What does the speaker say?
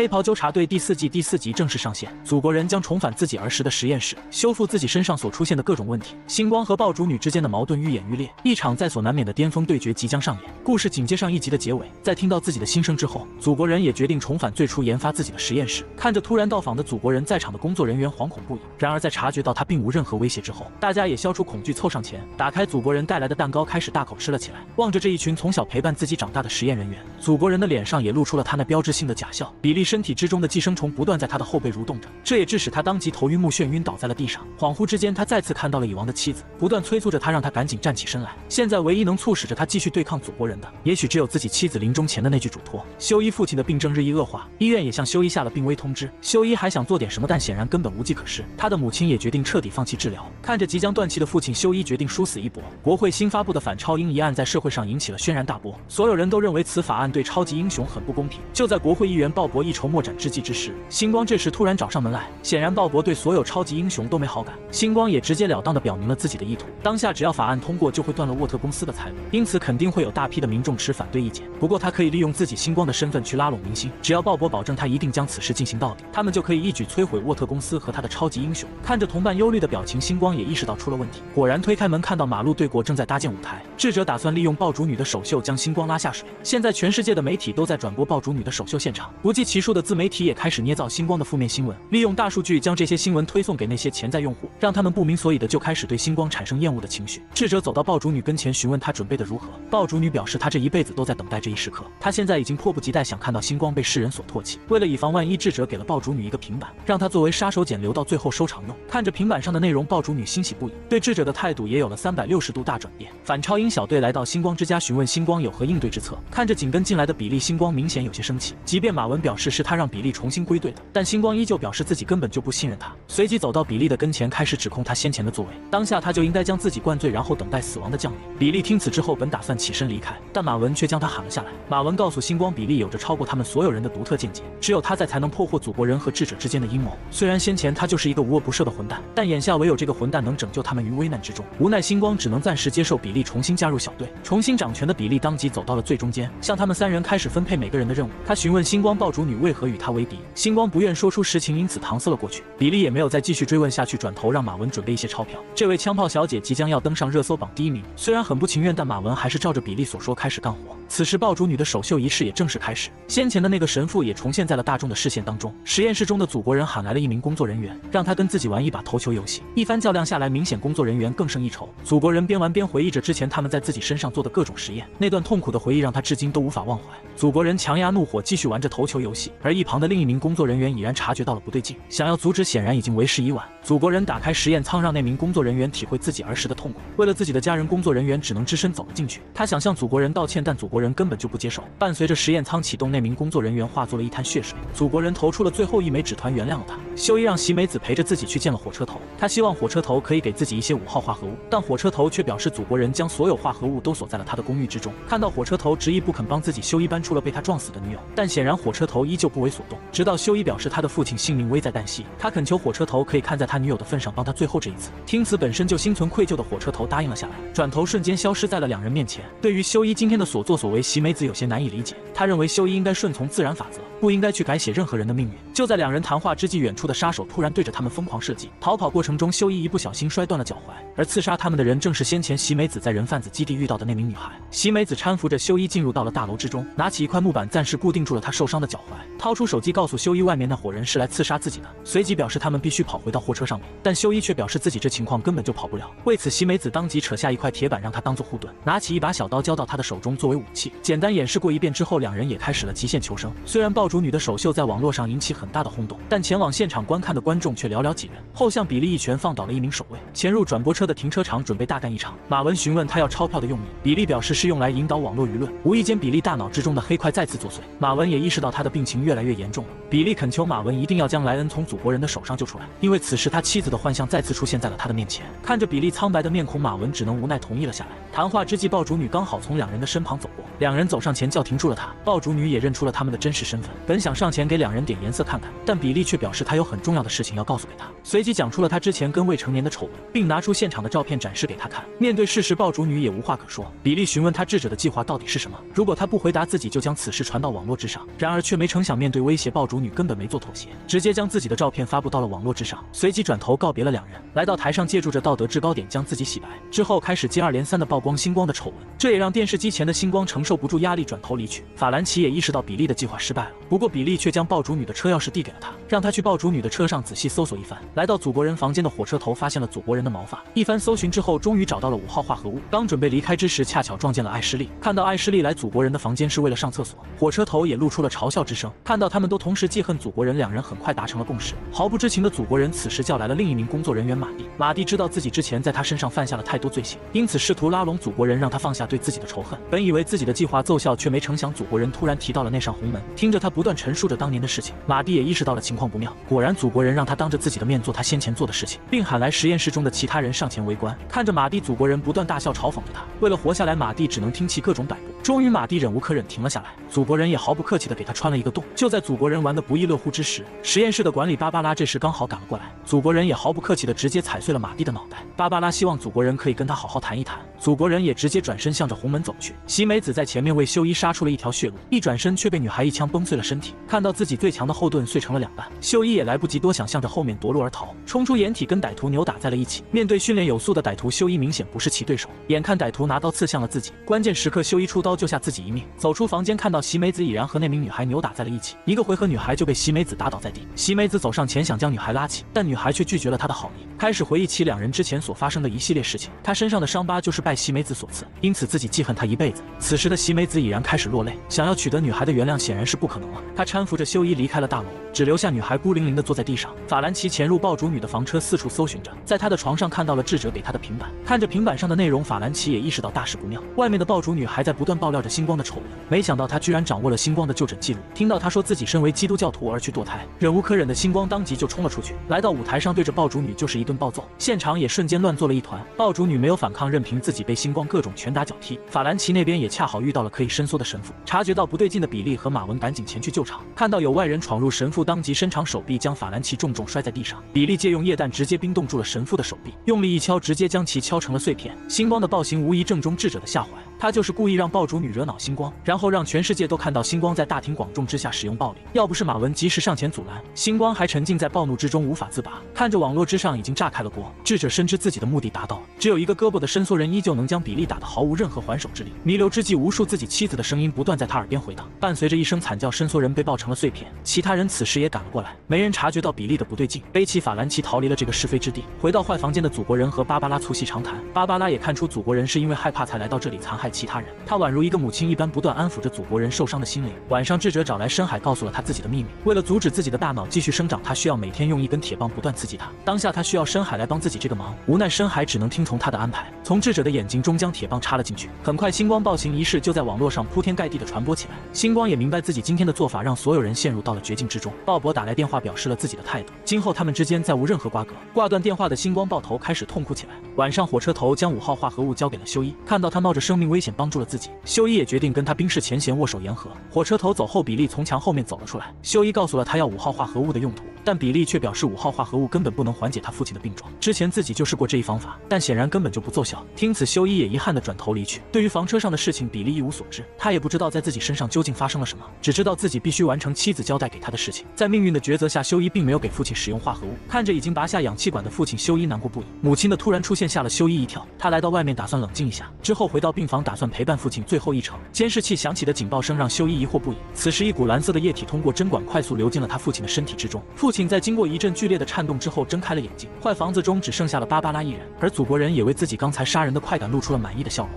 黑袍纠察队第四季第四集正式上线，祖国人将重返自己儿时的实验室，修复自己身上所出现的各种问题。星光和爆竹女之间的矛盾愈演愈烈，一场在所难免的巅峰对决即将上演。故事紧接上一集的结尾，在听到自己的心声之后，祖国人也决定重返最初研发自己的实验室。看着突然到访的祖国人，在场的工作人员惶恐不已。然而在察觉到他并无任何威胁之后，大家也消除恐惧，凑上前打开祖国人带来的蛋糕，开始大口吃了起来。望着这一群从小陪伴自己长大的实验人员，祖国人的脸上也露出了他那标志性的假笑。比利身体之中的寄生虫不断在他的后背蠕动着，这也致使他当即头晕目眩，晕倒在了地上。恍惚之间，他再次看到了已亡的妻子，不断催促着他，让他赶紧站起身来。现在唯一能促使着他继续对抗祖国人的，也许只有自己妻子临终前的那句嘱托。修一父亲的病症日益恶化，医院也向修一下了病危通知。修一还想做点什么，但显然根本无计可施。他的母亲也决定彻底放弃治疗。看着即将断气的父亲，修一决定殊死一搏。国会新发布的反超英一案在社会上引起了轩然大波，所有人都认为此法案对超级英雄很不公平。就在国会议员鲍勃一筹莫展之际之时，星光这时突然找上门来。显然鲍勃对所有超级英雄都没好感，星光也直截了当的表明了自己的意图。当下只要法案通过，就会断了沃特公司的财路，因此肯定会有大批的民众持反对意见。不过他可以利用自己星光的身份去拉拢民心，只要鲍勃保证他一定将此事进行到底，他们就可以一举摧毁沃特公司和他的超级英雄。看着同伴忧虑的表情，星光也意识到出了问题。果然推开门看到马路对国正在搭建舞台，智者打算利用爆竹女的首秀将星光拉下水。现在全世界的媒体都在转播爆竹女的首秀现场，不计其数的自媒体也开始捏造星光的负面新闻，利用大数据将这些新闻推送给那些潜在用户，让他们不明所以的就开始对星光产生厌恶的情绪。智者走到爆竹女跟前询问她准备的如何，爆竹女表示她这一辈子都在等待这一时刻，她现在已经迫不及待想看到星光被世人所唾弃。为了以防万一，智者给了爆竹女一个平板，让她作为杀手锏留到最后收场用。看着平板上的内容，爆竹女欣喜不已，对智者的态度也有了三百六十度大转变。反超英小队来到星光之家询问星光有何应对之策，看着紧跟进来的比利，星光明显有些生气。即便马文表示是他让比利重新归队的，但星光依旧表示自己根本就不信任他。随即走到比利的跟前，开始指控他先前的作为。当下他就应该将自己灌醉，然后等待死亡的降临。比利听此之后，本打算起身离开，但马文却将他喊了下来。马文告诉星光，比利有着超过他们所有人的独特见解，只有他在才能破获祖国人和智者之间的阴谋。虽然先前他就是一个无恶不赦的混蛋，但眼下唯有这个混蛋能拯救他们于危难之中。无奈星光只能暂时接受比利重新加入小队。重新掌权的比利当即走到了最中间，向他们三人开始分配每个人的任务。他询问星光爆竹女为何与他为敌，星光不愿说出实情，因此搪塞了过去。比利也没有再继续追问下去，转头让马文准备一些钞票。这位枪炮小姐即将要登上热搜榜第一名，虽然很不情愿，但马文还是照着比利所说开始干活。此时爆竹女的首秀仪式也正式开始，先前的那个神父也重现在了大众的视线当中。实验室中的祖国人喊来了一名工作人员，让他跟自己玩一把投球游戏。一番较量下来，明显工作人员更胜一筹。祖国人边玩边回忆着之前他们在自己身上做的各种实验，那段痛苦的回忆让他至今都无法忘怀。祖国人强压怒火，继续玩着投球游戏，而一旁的另一名工作人员已然察觉到了不对劲，想要阻止，显然已经为时已晚。祖国人打开实验舱，让那名工作人员体会自己儿时的痛苦。为了自己的家人，工作人员只能只身走了进去。他想向祖国人道歉，但祖国人根本就不接受。伴随着实验舱启动，那名工作人员化作了一滩血水。祖国人投出了最后一枚纸团，原谅了他。修一让喜美子陪着自己去见了火车头，他希望火车头可以给自己一些五号化合物，但火车头却表示祖国人将所有化合物都锁在了他的公寓之中。看到火车头执意不肯帮自己，修一搬出了被他撞死的女友，但显然火车头依旧不为所动。直到修一表示他的父亲性命危在旦夕，他恳求火车头可以看在他女友的份上帮他最后这一次。听此，本身就心存愧疚的火车头答应了下来，转头瞬间消失在了两人面前。对于修一今天的所作所为，喜美子有些难以理解。他认为修一应该顺从自然法则，不应该去改写任何人的命运。就在两人谈话之际，远处的杀手突然对着他们疯狂射击。逃跑过程中，修一一不小心摔断了脚踝，而刺杀他们的人正是先前喜美子在人贩子基地遇到的那名女孩。喜美子搀扶着修一进入到了大楼之中，拿起一块木板暂时固定住了他受伤的脚踝，掏出手机告诉修一外面那伙人是来刺杀自己的，随即表示他们必须跑回到货车上面。但修一却表示自己这情况根本就跑不了。为此，喜美子当即扯下一块铁板让他当做护盾，拿起一把小刀交到他的手中作为武器。简单演示过一遍之后，两人也开始了极限求生。虽然爆竹女的首秀在网络上引起很大的轰动，但前往现场观看的观众却寥寥几人。后向比利一拳放倒了一名守卫，潜入转播车的停车场准备大干一场。马文询问他要钞票的用意，比利表示是用来引导网络舆论。无意间，比利大脑之中的黑块再次作祟，马文也意识到他的病情越来越严重了。比利恳求马文一定要将莱恩从祖国人的手上救出来，因为此时他妻子的幻象再次出现在了他的面前。看着比利苍白的面孔，马文只能无奈同意了下来。谈话之际，爆竹女刚好从两人的身旁走过，两人走上前叫停住了他。爆竹女也认出了他们的真实身份，本想上前给两人点颜色看看，但比利却表示他有很重要的事情要告诉给他，随即讲出了他之前跟未成年的丑闻，并拿出现场的照片展示给他看。面对事实，爆竹女也无话可说。比利询问他智者的计划到底是什么，如果他不回答，自己就将此事传到网络之上。然而却没成想，面对威胁，爆竹女根本没做妥协，直接将自己的照片发布到了网络之上，随即转头告别了两人，来到台上借助着道德制高点将自己洗白，之后开始接二连三的曝光星光的丑闻，这也让电视机前的星光承受不住压力，转头离去。法兰奇也意识到比利的计划失败了，不过比利却将爆竹女的车钥匙递给了他，让他去爆竹女的车上仔细搜索一番。来到祖国人房间的火车头发现了祖国人的毛发，一番搜寻之后，终于找到了五号化合物。刚准备离开之时，恰巧撞见了艾诗丽。看到艾诗丽来祖国人的房间是为了上厕所，火车头也露出了嘲笑之声。看到他们都同时记恨祖国人，两人很快达成了共识。毫不知情的祖国人此时叫来了另一名工作人员马蒂。马蒂知道自己之前在他身上犯下了太多罪行，因此试图拉拢祖国人，让他放下对自己的仇恨。本以为自己己的计划奏效，却没成想祖国人突然提到了那扇红门。听着他不断陈述着当年的事情，马蒂也意识到了情况不妙。果然，祖国人让他当着自己的面做他先前做的事情，并喊来实验室中的其他人上前围观。看着马蒂，祖国人不断大笑嘲讽着他。为了活下来，马蒂只能听其各种摆布。终于，马蒂忍无可忍，停了下来。祖国人也毫不客气地给他穿了一个洞。就在祖国人玩得不亦乐乎之时，实验室的管理芭芭拉这时刚好赶了过来。祖国人也毫不客气地直接踩碎了马蒂的脑袋。芭芭拉希望祖国人可以跟他好好谈一谈。祖国人也直接转身向着红门走去。西美子在前面为修一杀出了一条血路，一转身却被女孩一枪崩碎了身体。看到自己最强的后盾碎成了两半，修一也来不及多想，向着后面夺路而逃，冲出掩体跟歹徒扭打在了一起。面对训练有素的歹徒，修一明显不是其对手。眼看歹徒拿刀刺向了自己，关键时刻修一出刀救下自己一命。走出房间，看到席美子已然和那名女孩扭打在了一起，一个回合女孩就被席美子打倒在地。席美子走上前想将女孩拉起，但女孩却拒绝了他的好意，开始回忆起两人之前所发生的一系列事情。她身上的伤疤就是拜席美子所赐，因此自己记恨她一辈子。此时的席美子已然开始落泪，想要取得女孩的原谅显然是不可能了。她搀扶着修一离开了大楼，只留下女孩孤零零的坐在地上。法兰奇潜入爆竹女的房车，四处搜寻着，在她的床上看到了智者给她的平板，看着平板上的内容，法兰奇也意识到大事不妙。外面的爆竹女还在不断爆料着星光的丑闻，没想到他居然掌握了星光的就诊记录。听到他说自己身为基督教徒而去堕胎，忍无可忍的星光当即就冲了出去，来到舞台上对着爆竹女就是一顿暴揍，现场也瞬间乱作了一团。爆竹女没有反抗，任凭自己被星光各种拳打脚踢。法兰奇那边也恰好遇到了可以伸缩的神父，察觉到不对劲的比利和马文赶紧前去救场，看到有外人闯入，神父当即伸长手臂将法兰奇重重摔在地上。比利借用液弹直接冰冻住了神父的手臂，用力一敲，直接将其敲成了碎片。星光的暴行无疑正中智者的下怀。他就是故意让爆竹女惹恼星光，然后让全世界都看到星光在大庭广众之下使用暴力。要不是马文及时上前阻拦，星光还沉浸在暴怒之中无法自拔。看着网络之上已经炸开了锅，智者深知自己的目的达到了，只有一个胳膊的伸缩人依旧能将比利打得毫无任何还手之力。弥留之际，无数自己妻子的声音不断在他耳边回荡，伴随着一声惨叫，伸缩人被爆成了碎片。其他人此时也赶了过来，没人察觉到比利的不对劲，背起法兰奇逃离了这个是非之地。回到坏房间的祖国人和芭芭拉促膝长谈，芭芭拉也看出祖国人是因为害怕才来到这里残害其他人，他宛。如一个母亲一般，不断安抚着祖国人受伤的心灵。晚上，智者找来深海，告诉了他自己的秘密。为了阻止自己的大脑继续生长，他需要每天用一根铁棒不断刺激他。当下，他需要深海来帮自己这个忙，无奈深海只能听从他的安排，从智者的眼睛中将铁棒插了进去。很快，星光暴行仪式就在网络上铺天盖地的传播起来。星光也明白自己今天的做法让所有人陷入到了绝境之中。鲍勃打来电话，表示了自己的态度，今后他们之间再无任何瓜葛。挂断电话的星光爆头开始痛哭起来。晚上，火车头将五号化合物交给了修一，看到他冒着生命危险帮助了自己，修一也决定跟。跟他冰释前嫌，握手言和。火车头走后，比利从墙后面走了出来。修一告诉了他要五号化合物的用途，但比利却表示五号化合物根本不能缓解他父亲的病状。之前自己就试过这一方法，但显然根本就不奏效。听此，修一也遗憾地转头离去。对于房车上的事情，比利一无所知，他也不知道在自己身上究竟发生了什么，只知道自己必须完成妻子交代给他的事情。在命运的抉择下，修一并没有给父亲使用化合物。看着已经拔下氧气管的父亲，修一难过不已。母亲的突然出现吓了修一一跳，他来到外面打算冷静一下，之后回到病房打算陪伴父亲最后一程。监视器响起的警。报声让修一疑惑不已。此时，一股蓝色的液体通过针管快速流进了他父亲的身体之中。父父亲在经过一阵剧烈的颤动之后睁开了眼睛。坏房子中只剩下了芭芭拉一人，而祖国人也为自己刚才杀人的快感露出了满意的笑容。